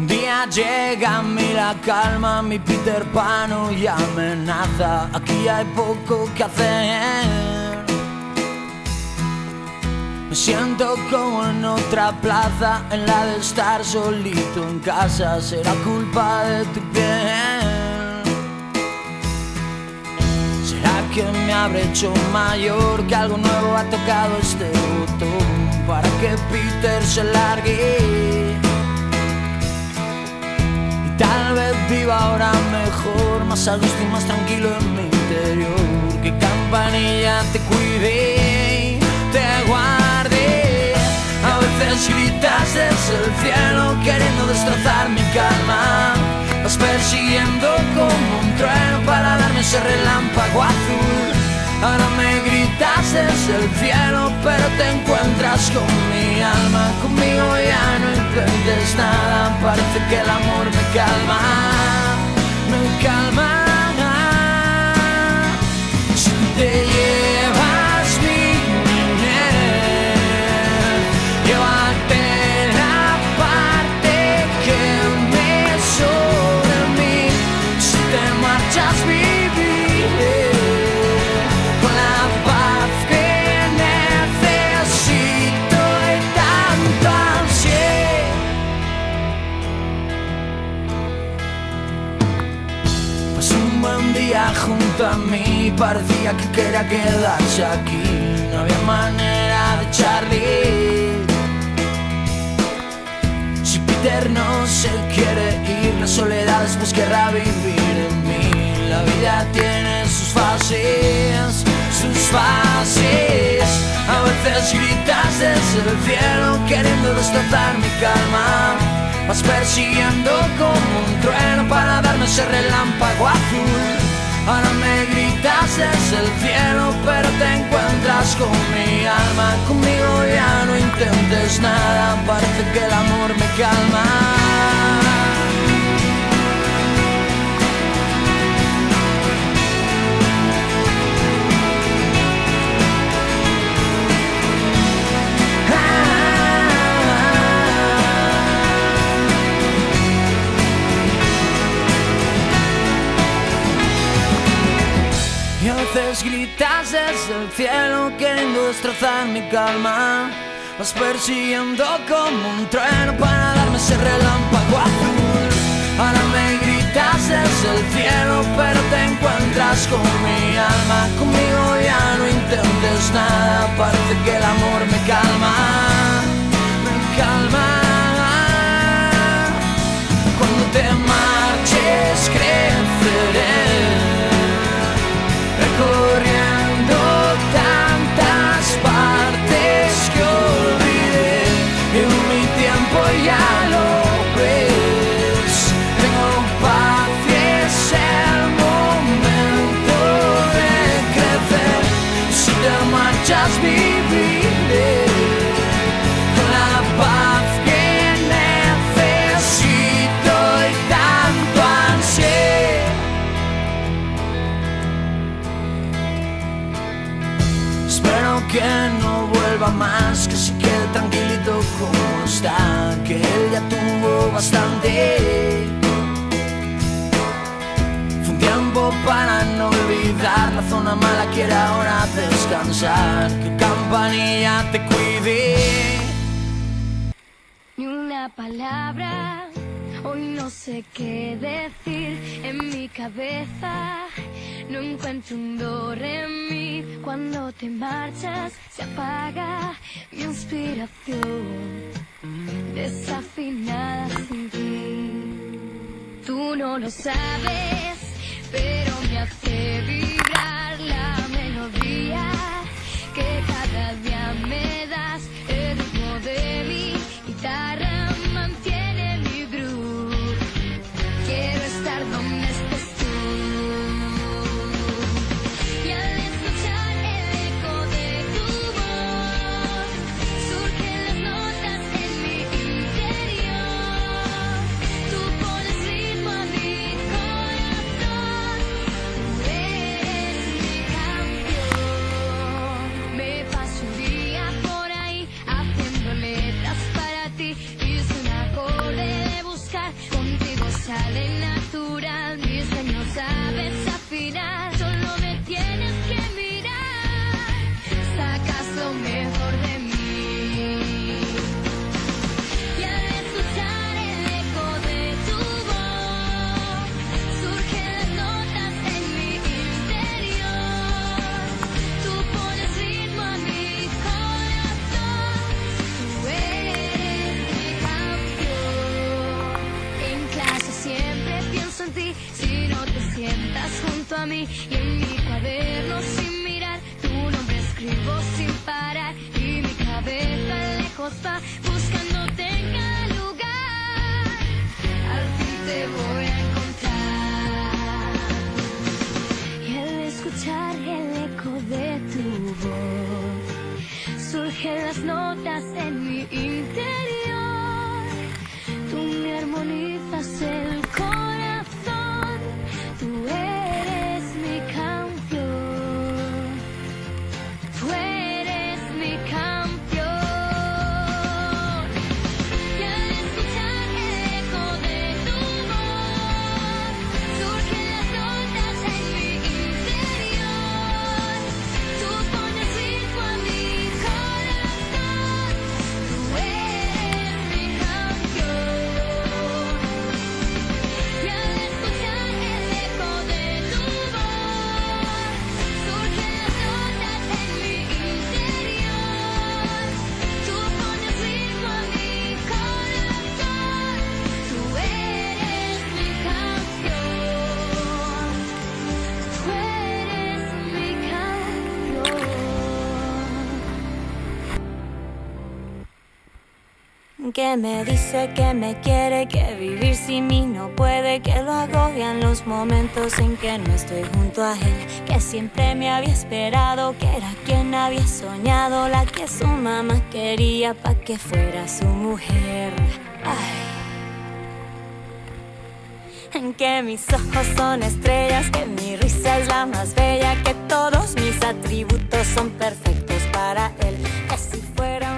Un día llega a mí la calma, mi Peter Pan y amenaza. Aquí hay poco que hacer. Me siento como en otra plaza, en la de estar solito en casa. Será culpa de tu piel. Será que me habré hecho mayor, que algo nuevo ha tocado este botón para que Peter se largue. Tal vez viva ahora mejor, más a gusto y más tranquilo en mi interior. Que campanilla te cuide te guarde. A veces gritas desde el cielo queriendo destrozar mi calma. Vas persiguiendo como un trueno para darme ese relámpago azul. Desde el cielo, pero te encuentras con mi alma. Conmigo ya no intentes nada, parece que el amor me calma, junto a mí, parecía que quería quedarse aquí. No había manera de echarle. Si Peter no se quiere ir, la soledad después querrá vivir en mí. La vida tiene sus fases, sus fases. A veces gritas desde el cielo queriendo destrozar mi calma. Vas persiguiendo como un trueno para darme ese relámpago azul. Ahora me gritas desde el cielo, pero te encuentras con mi alma. Conmigo ya no intentes nada, parece que el amor me calma. Destrozar mi calma. Vas persiguiendo como un trueno para darme ese relámpago. Ahora me gritas desde el cielo, pero te encuentras con mi alma. Conmigo ya no intentes nada, parece que el amor me calma, más, que se quede tranquilito como está, que él ya tuvo bastante. Fue un tiempo para no olvidar, la zona mala quiere ahora descansar, que campanilla te cuide. ni una palabra. Hoy no sé qué decir en mi cabeza. No encuentro un do en mí. Cuando te marchas, se apaga mi inspiración. Desafinada sin ti. Tú no lo sabes, pero me hace vibrar sientas junto a mí y en mi cuaderno sin mirar, tu nombre escribo sin parar. Y mi cabeza lejos va buscándote en lugar. Al fin te voy Que me dice que me quiere, que vivir sin mí no puede, que lo agobian los momentos en que no estoy junto a él, que siempre me había esperado, que era quien había soñado, la que su mamá quería pa' que fuera su mujer. Ay. En que mis ojos son estrellas, que mi risa es la más bella, que todos mis atributos son perfectos para él, que si fuera.